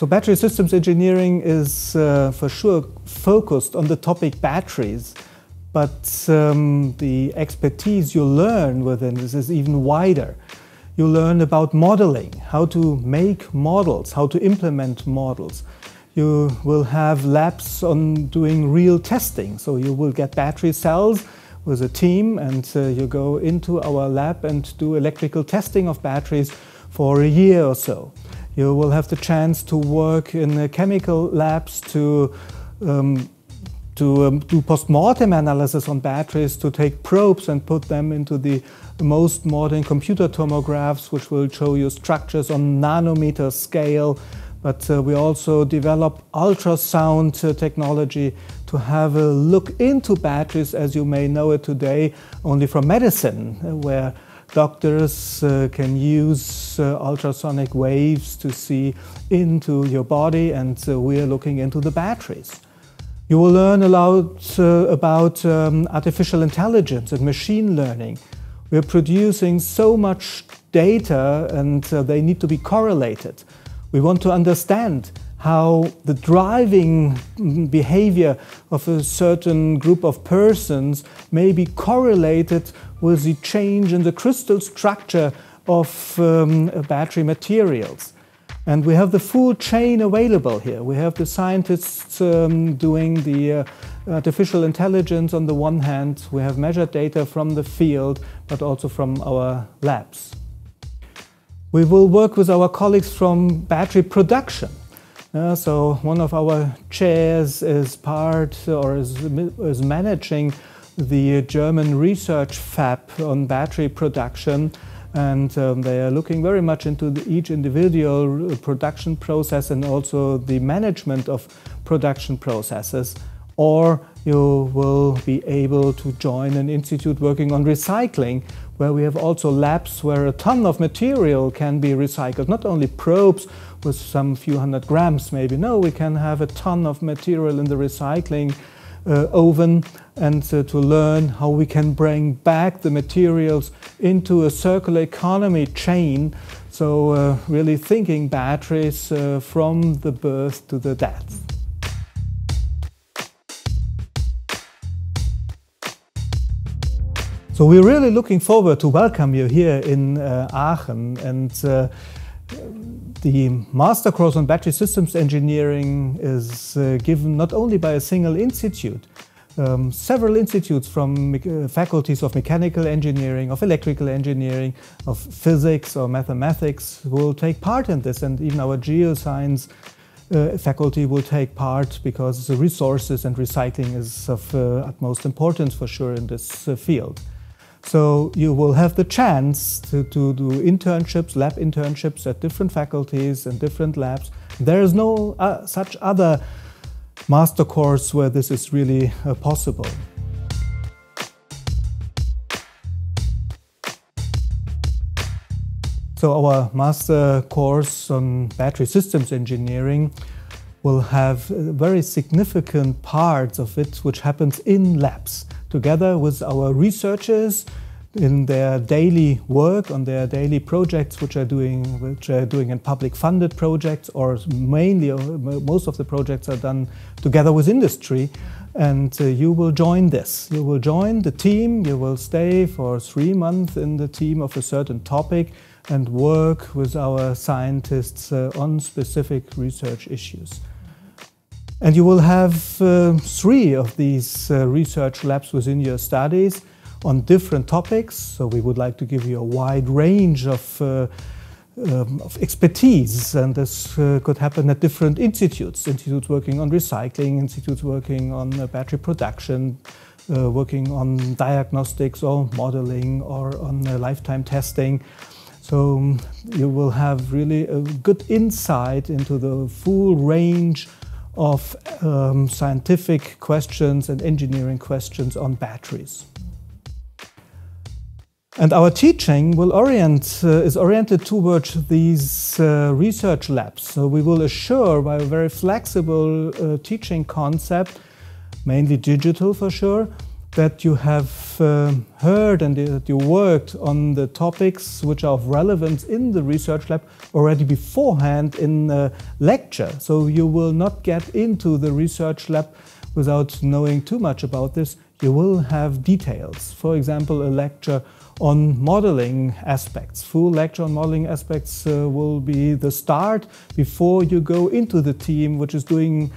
So battery systems engineering is uh, for sure focused on the topic batteries, but um, the expertise you learn within this is even wider. You learn about modeling, how to make models, how to implement models. You will have labs on doing real testing, so you will get battery cells with a team and uh, you go into our lab and do electrical testing of batteries for a year or so. You will have the chance to work in chemical labs to um, to um, do post-mortem analysis on batteries, to take probes and put them into the most modern computer tomographs, which will show you structures on nanometer scale. But uh, we also develop ultrasound uh, technology to have a look into batteries as you may know it today only from medicine, uh, where doctors uh, can use uh, ultrasonic waves to see into your body, and uh, we are looking into the batteries. You will learn a lot uh, about um, artificial intelligence and machine learning. We are producing so much data and uh, they need to be correlated. We want to understand how the driving behavior of a certain group of persons may be correlated with the change in the crystal structure of um, battery materials. And we have the full chain available here. We have the scientists um, doing the uh, artificial intelligence on the one hand, we have measured data from the field, but also from our labs. We will work with our colleagues from battery production. Uh, so one of our chairs is part or is, is managing the German research fab on battery production and um, they are looking very much into the, each individual production process and also the management of production processes. Or you will be able to join an institute working on recycling, where we have also labs where a ton of material can be recycled, not only probes with some few hundred grams maybe. No, we can have a ton of material in the recycling uh, oven and uh, to learn how we can bring back the materials into a circular economy chain. So, uh, really thinking batteries uh, from the birth to the death. So, we're really looking forward to welcome you here in uh, Aachen and uh, the master course on battery systems engineering is uh, given not only by a single institute, um, several institutes from uh, faculties of mechanical engineering, of electrical engineering, of physics or mathematics will take part in this, and even our geoscience uh, faculty will take part because the resources and recycling is of uh, utmost importance for sure in this uh, field. So you will have the chance to, to do internships, lab internships at different faculties and different labs. There is no uh, such other master course where this is really uh, possible. So our master course on battery systems engineering will have very significant parts of it which happens in labs together with our researchers in their daily work on their daily projects which are doing which are doing in public funded projects or mainly most of the projects are done together with industry. And uh, you will join this. You will join the team. You will stay for 3 months in the team of a certain topic and work with our scientists uh, on specific research issues and you will have uh, three of these uh, research labs within your studies on different topics. So we would like to give you a wide range of, uh, um, of expertise, and this uh, could happen at different institutes. Institutes working on recycling, institutes working on uh, battery production, uh, working on diagnostics or modeling or on lifetime testing. So um, you will have really a good insight into the full range of um, scientific questions and engineering questions on batteries. And our teaching will orient, uh, is oriented towards these uh, research labs. So we will assure by a very flexible uh, teaching concept, mainly digital for sure, that you have uh, heard and that you worked on the topics which are of relevance in the research lab already beforehand in the lecture. So you will not get into the research lab without knowing too much about this. You will have details. For example, a lecture on modeling aspects. Full lecture on modeling aspects uh, will be the start before you go into the team which is doing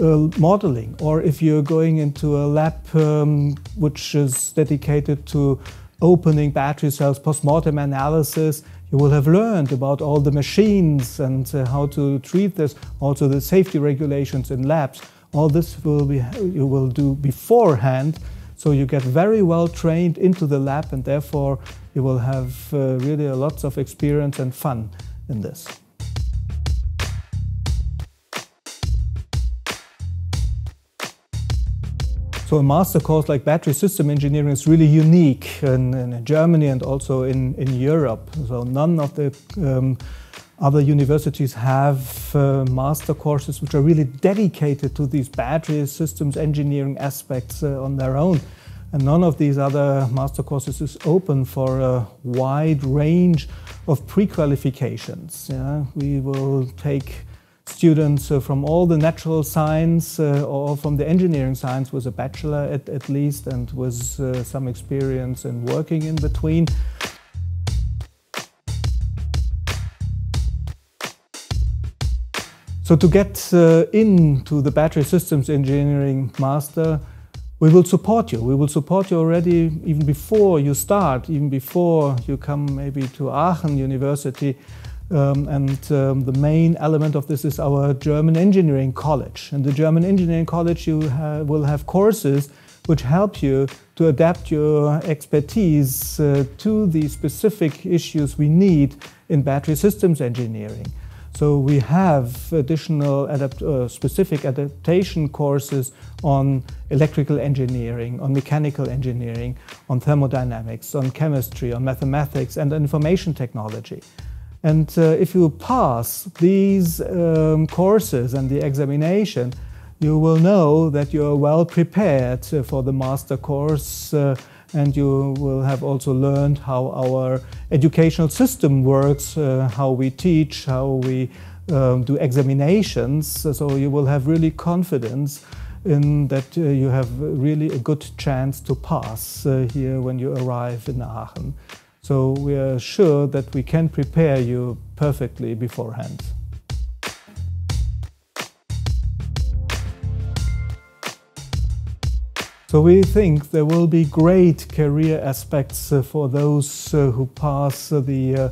uh, modeling, or if you're going into a lab um, which is dedicated to opening battery cells, post-mortem analysis, you will have learned about all the machines and uh, how to treat this, also the safety regulations in labs. All this will be you will do beforehand, so you get very well trained into the lab, and therefore you will have uh, really lots of experience and fun in this. So a master course like battery system engineering is really unique in, in Germany and also in, in Europe. So none of the um, other universities have uh, master courses which are really dedicated to these battery systems engineering aspects uh, on their own. And none of these other master courses is open for a wide range of pre-qualifications. Yeah? We will take students uh, from all the natural science uh, or from the engineering science with a bachelor at, at least and with uh, some experience in working in between. So to get uh, into the battery systems engineering master, we will support you. We will support you already even before you start, even before you come maybe to Aachen University um, and um, the main element of this is our German Engineering College. And the German Engineering College, you ha will have courses which help you to adapt your expertise uh, to the specific issues we need in battery systems engineering. So we have additional adapt uh, specific adaptation courses on electrical engineering, on mechanical engineering, on thermodynamics, on chemistry, on mathematics, and information technology. And uh, if you pass these um, courses and the examination, you will know that you are well prepared uh, for the master course uh, and you will have also learned how our educational system works, uh, how we teach, how we um, do examinations. So you will have really confidence in that uh, you have really a good chance to pass uh, here when you arrive in Aachen. So we are sure that we can prepare you perfectly beforehand. So we think there will be great career aspects uh, for those uh, who pass the uh,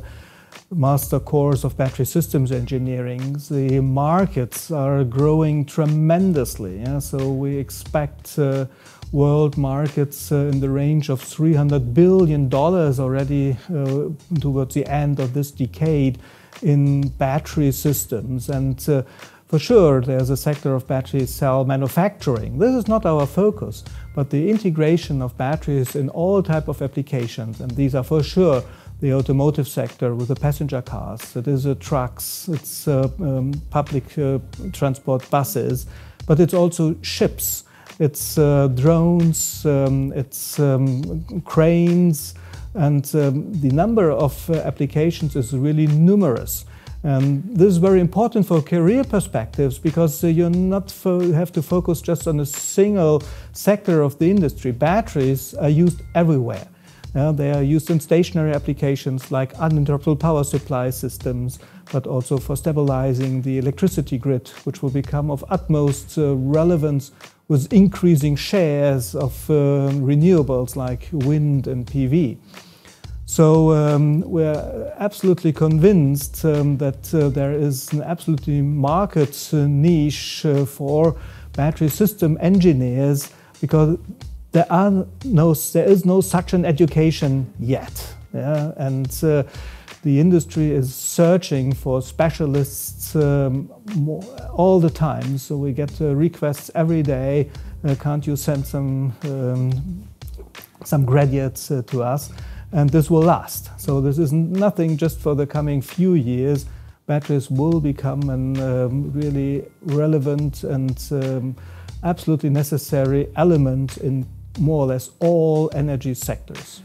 master course of battery systems engineering. The markets are growing tremendously. Yeah? So we expect uh, world markets uh, in the range of $300 billion already uh, towards the end of this decade in battery systems. And uh, for sure, there's a sector of battery cell manufacturing. This is not our focus, but the integration of batteries in all type of applications, and these are for sure the automotive sector with the passenger cars, it is uh, trucks, it's uh, um, public uh, transport buses, but it's also ships it's uh, drones, um, it's um, cranes, and um, the number of applications is really numerous. And this is very important for career perspectives because uh, you're not have to focus just on a single sector of the industry. Batteries are used everywhere. They are used in stationary applications like uninterruptible power supply systems, but also for stabilizing the electricity grid, which will become of utmost uh, relevance with increasing shares of uh, renewables like wind and PV. So um, we're absolutely convinced um, that uh, there is an absolutely market uh, niche uh, for battery system engineers because there are no there is no such an education yet. Yeah? And uh, the industry is searching for specialists um, more, all the time. So we get uh, requests every day. Uh, can't you send some um, some graduates uh, to us? And this will last. So this is nothing just for the coming few years. Batteries will become a um, really relevant and um, absolutely necessary element in more or less all energy sectors.